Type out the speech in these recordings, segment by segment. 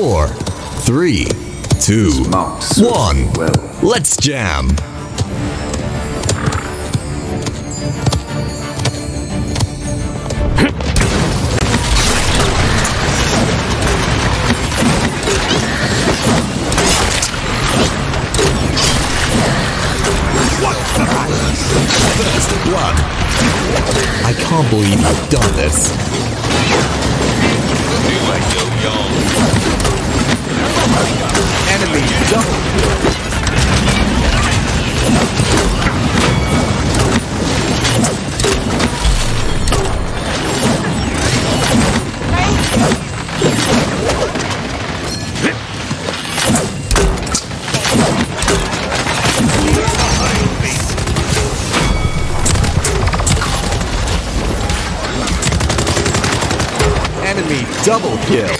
four, three, two, one. Let's jam. Blood. I can't believe you've done this. Enemy double Enemy double kill.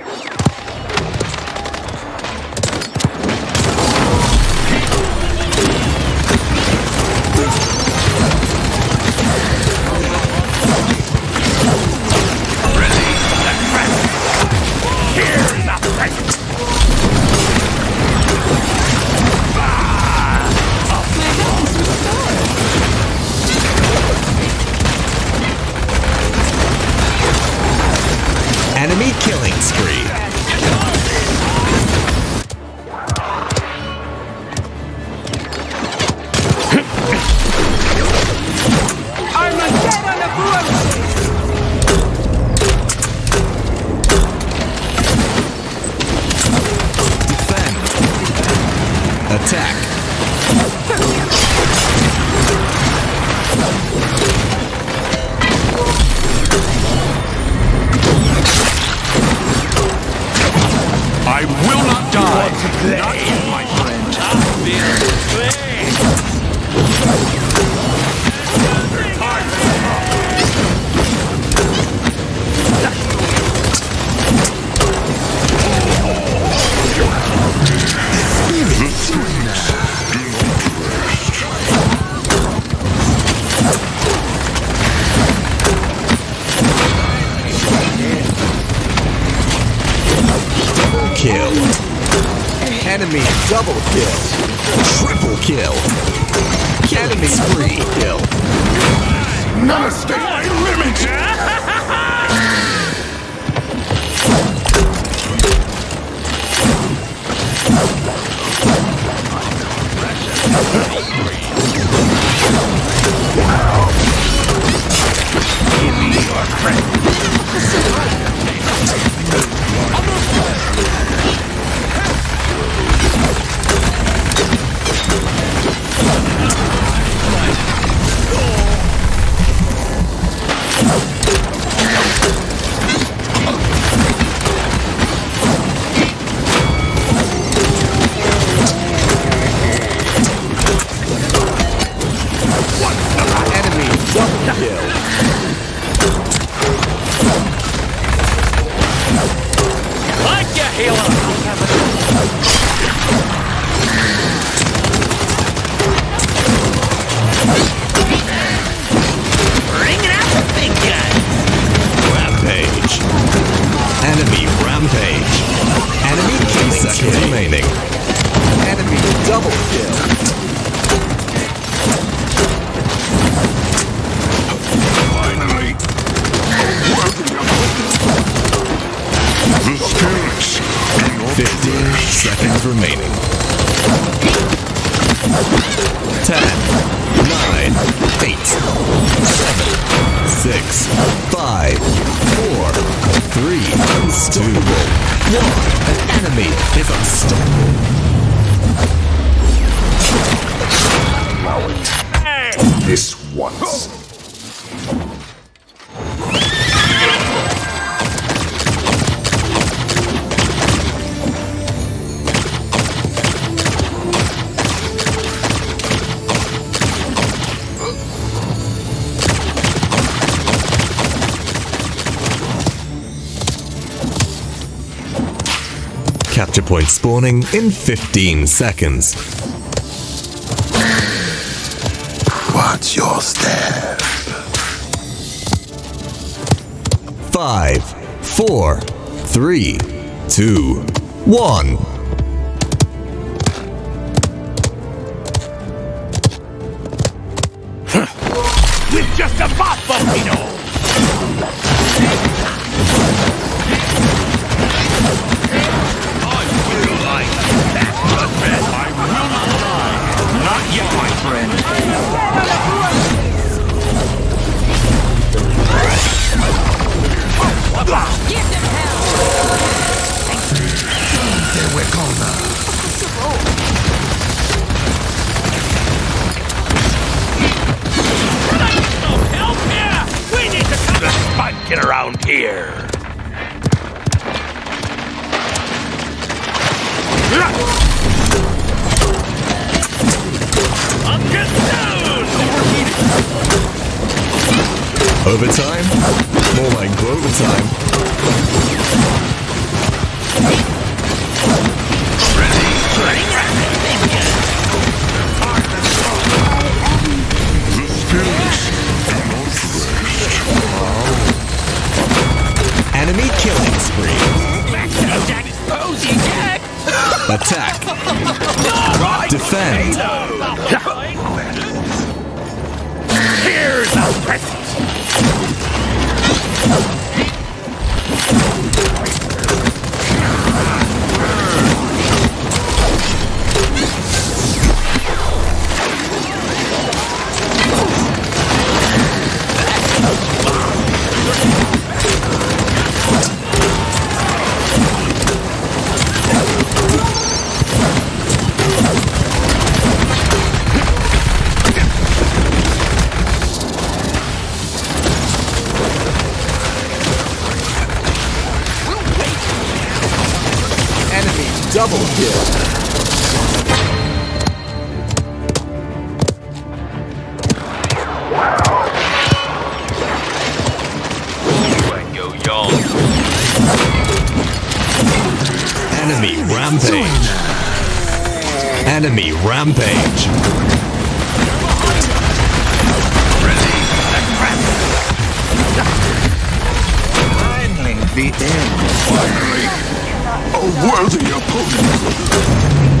Double kill. Triple kill. Enemy spree kill. Namaste, my limit. Double kill. 15 seconds remaining. 10, 9, 8, 7, 6, 5, 4, 3, unstoppable. 1. An enemy is unstoppable. This once. Capture point spawning in 15 seconds. Watch your step. Five, four, three, two, one. Overtime? More like Grover time. Enemy killing spree. Jack Posey, Jack! Attack. Defend. Here's a present! Enemy double kill. Go young. Enemy rampage. Enemy rampage. Finally, the end. Finally. A worthy opponent.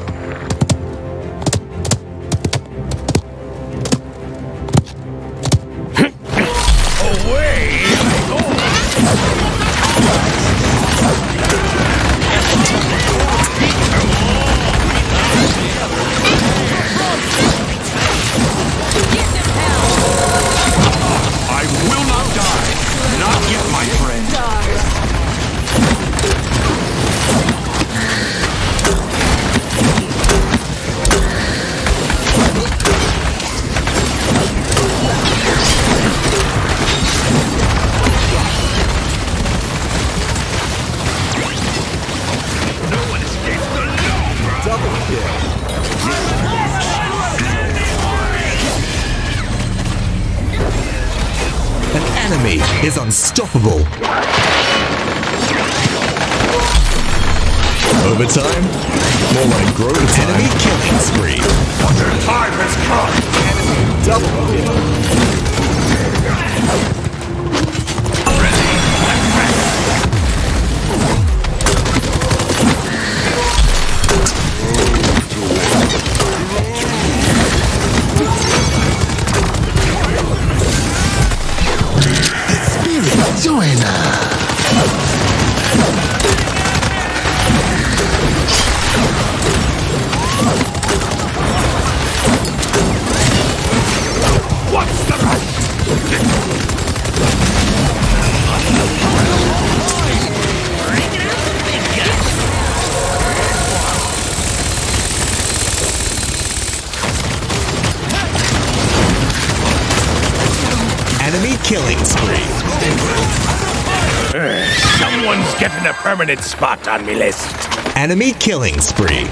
Enemy is unstoppable. Overtime? More like Grover time. Enemy killing spree. Their time has come! Double kill. Us! What's the Someone's getting a permanent spot on me list. Enemy killing spree.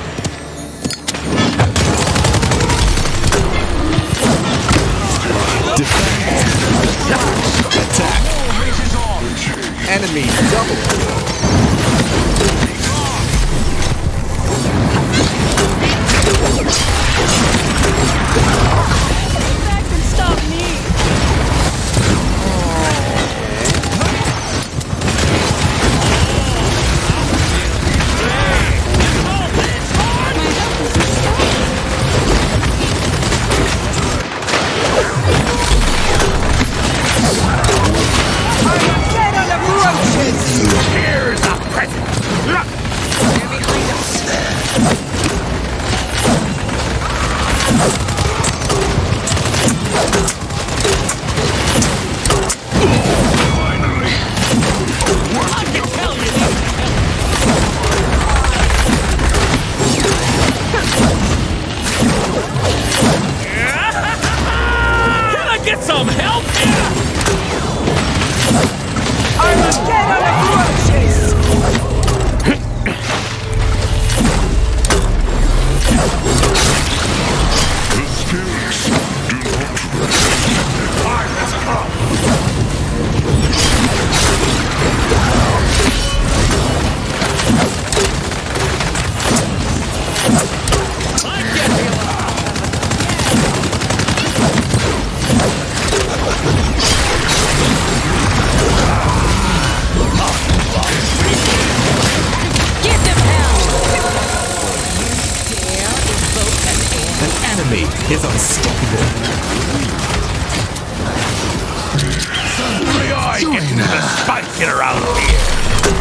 I get the spike in around here.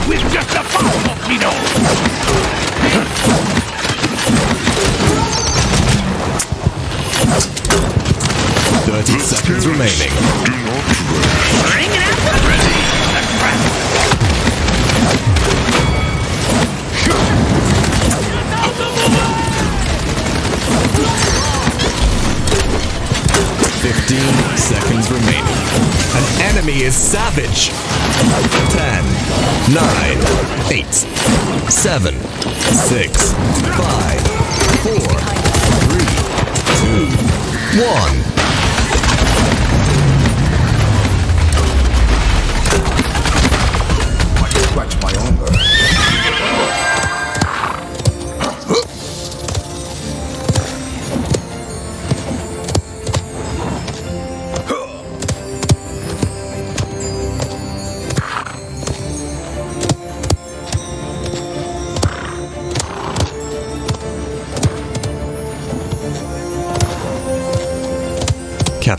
With just a pop of me nose. Thirty Let's seconds remaining. Do not Bring it up. Ready. Shoot. 15 seconds remaining. An enemy is savage. 10, 9, 8, 7, 6, 5, 4, 3, 2, 1.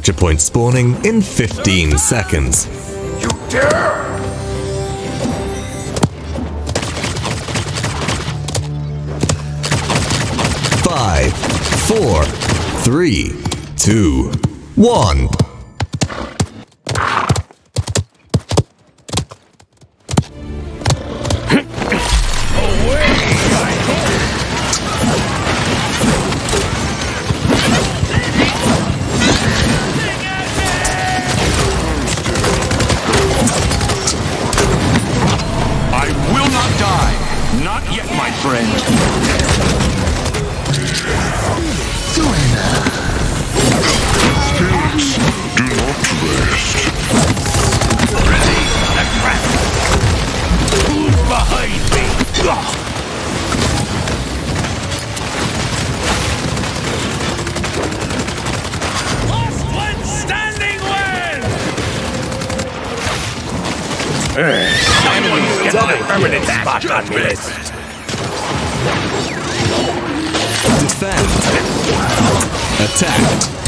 Capture point spawning in 15 seconds. You dare! Five, four, three, two, one. Permanent spot on me list. Defend. Attack.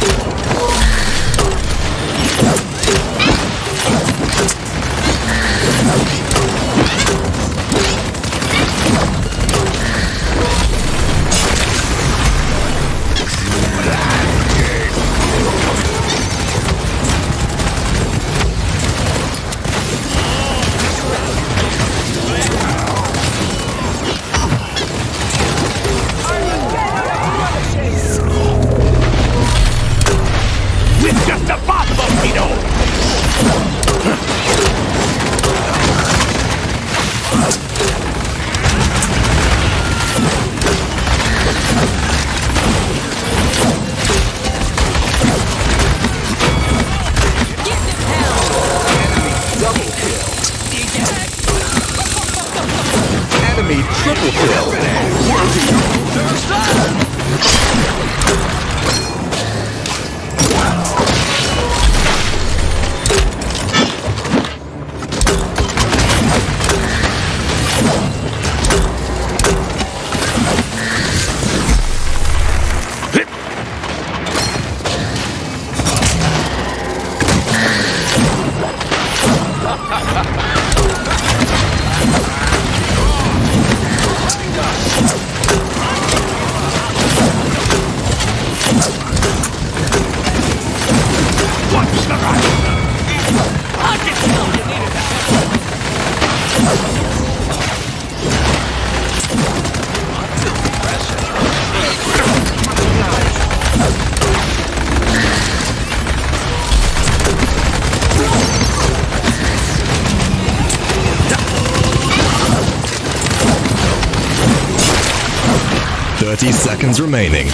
20 seconds remaining.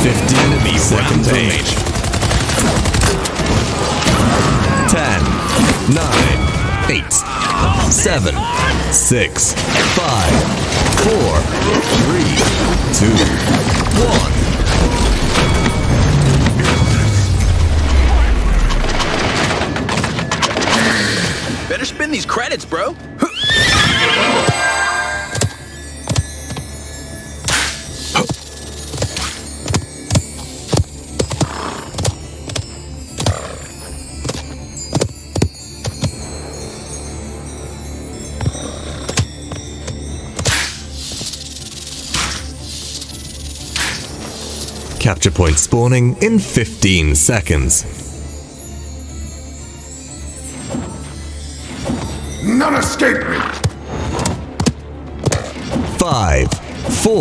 Fifteen B seconds remaining. Ten, nine, eight, seven, six, five, four, three, two, one. Better spend these credits, bro. Capture point spawning in 15 seconds.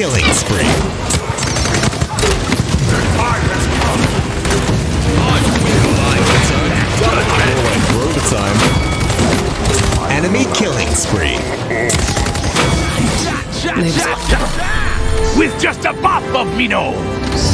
Killing spree. Enemy killing spree. With just a pop of me nose.